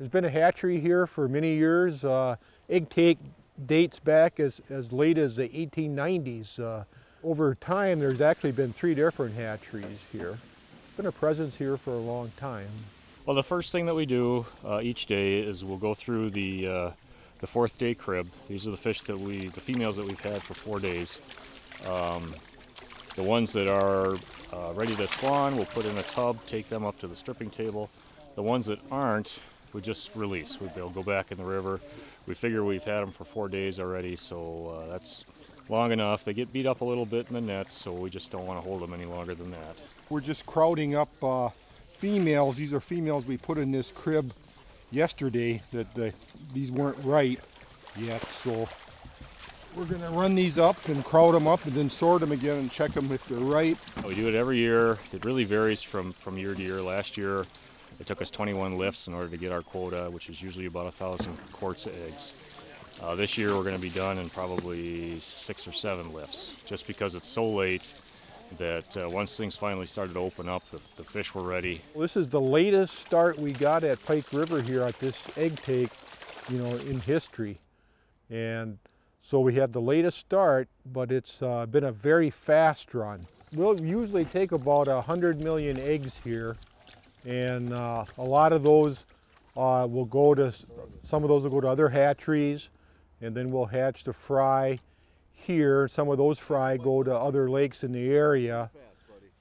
There's been a hatchery here for many years. Uh, egg take dates back as, as late as the 1890s. Uh, over time, there's actually been three different hatcheries here. It's been a presence here for a long time. Well, the first thing that we do uh, each day is we'll go through the uh, the fourth day crib. These are the fish that we, the females that we've had for four days. Um, the ones that are uh, ready to spawn, we'll put in a tub, take them up to the stripping table. The ones that aren't, we just release. They'll go back in the river. We figure we've had them for four days already, so uh, that's long enough. They get beat up a little bit in the nets, so we just don't want to hold them any longer than that. We're just crowding up uh, females. These are females we put in this crib yesterday that the, these weren't right yet. So we're going to run these up and crowd them up and then sort them again and check them if they're right. We do it every year. It really varies from, from year to year. Last year it took us 21 lifts in order to get our quota, which is usually about a thousand quarts of eggs. Uh, this year we're going to be done in probably six or seven lifts, just because it's so late that uh, once things finally started to open up, the, the fish were ready. Well, this is the latest start we got at Pike River here at this egg take, you know, in history. And so we have the latest start, but it's uh, been a very fast run. We'll usually take about 100 million eggs here, and uh, a lot of those uh, will go to, some of those will go to other hatcheries, and then we'll hatch the fry here. Some of those fry go to other lakes in the area.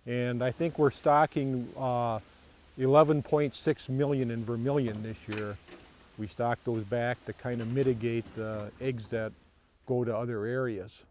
And I think we're stocking uh, 11.6 million in vermilion this year. We stock those back to kind of mitigate the eggs that go to other areas.